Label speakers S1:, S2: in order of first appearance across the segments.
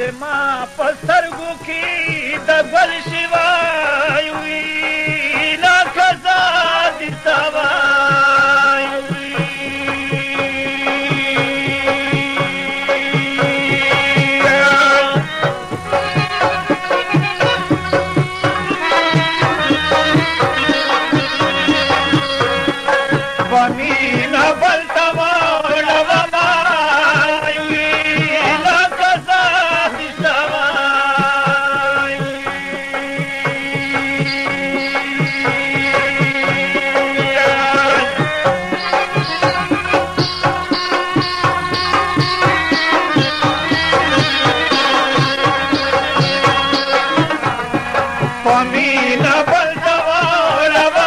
S1: माप सरखी द बल शिवायु न ना बल रवा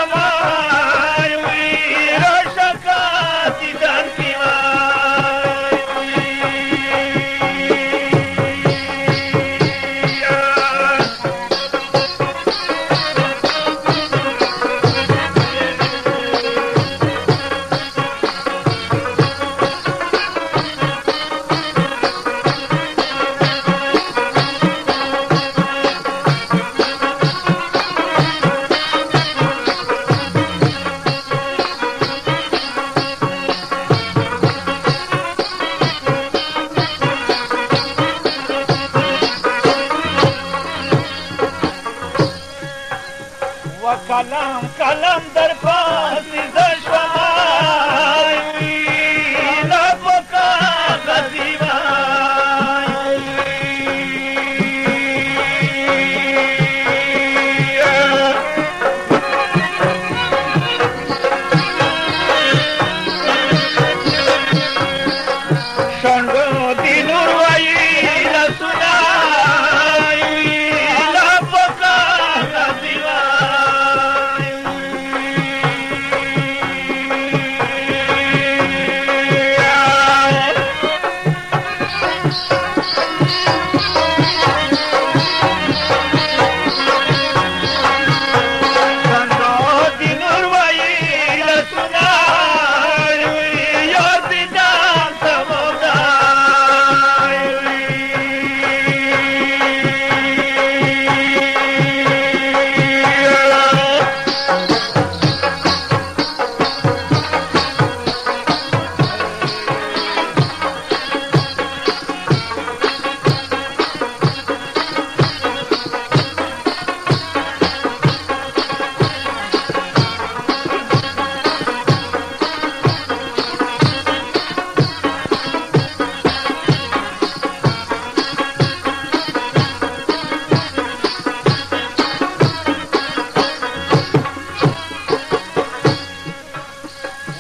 S1: कलम कलम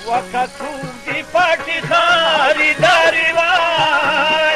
S1: तूं पाठी सारी दिवार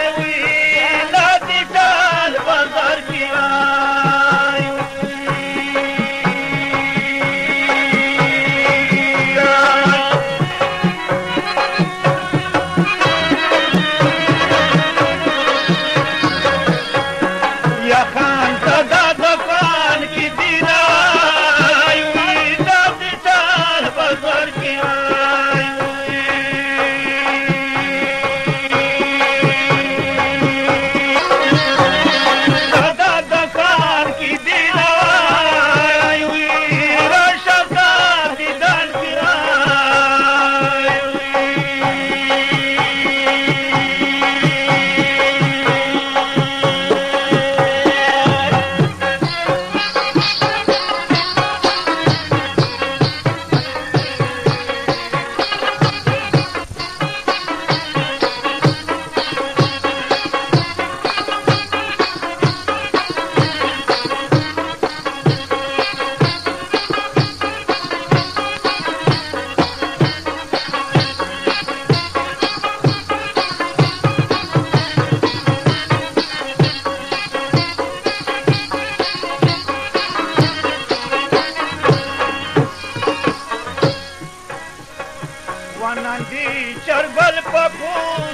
S1: चरबल पखू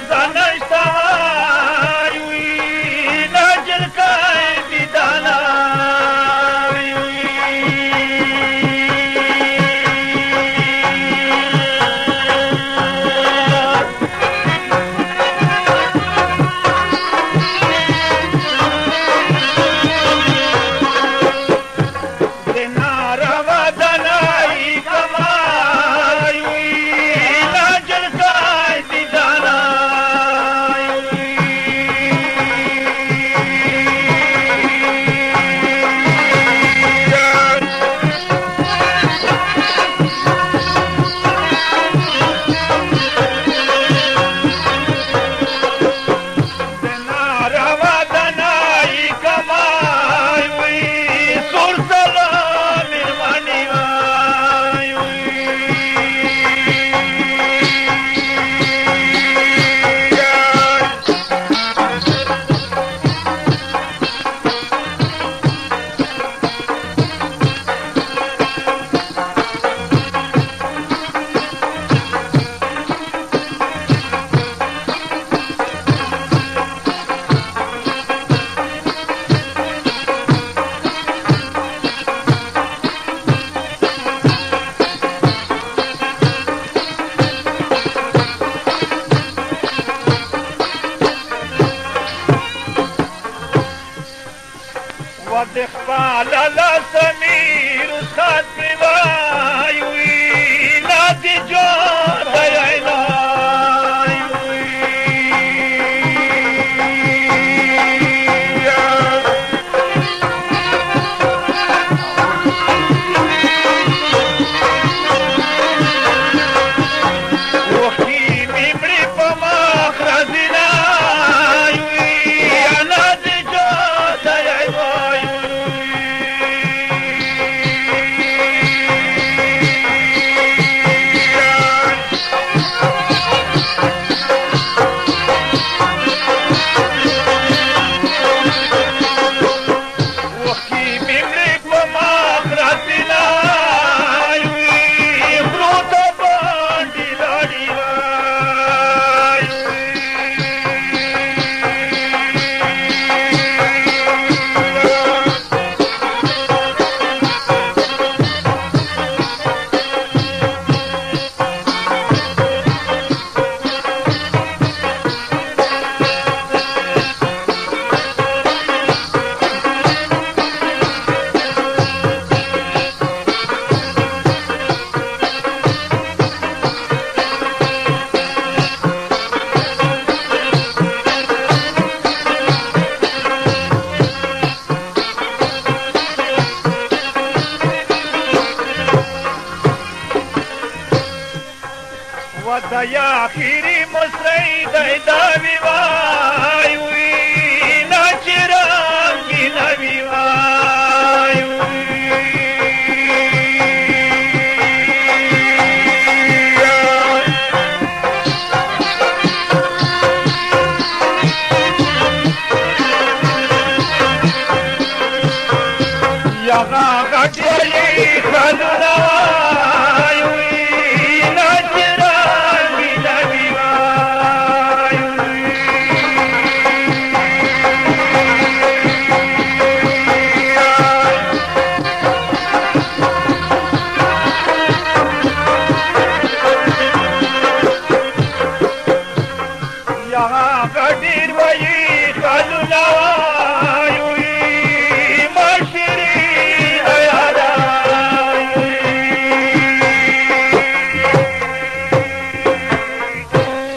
S1: ودايا اخيري مصري دايداوي واي